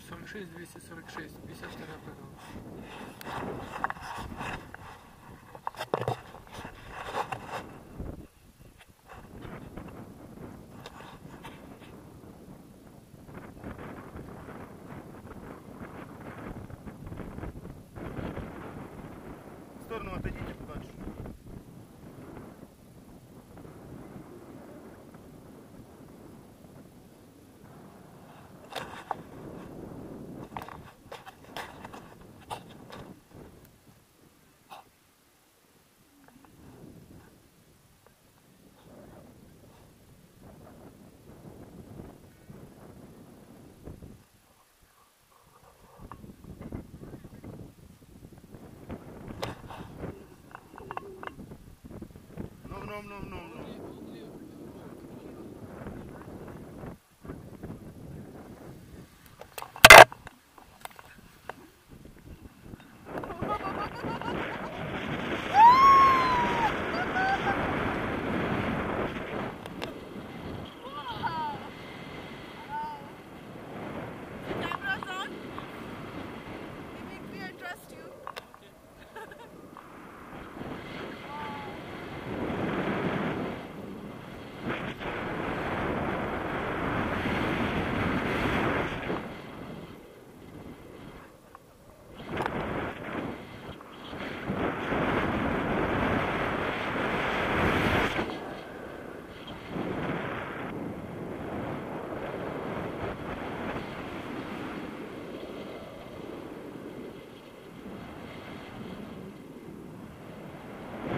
046 246 52 бригада. В сторону отойдите подальше. no, no, no, no.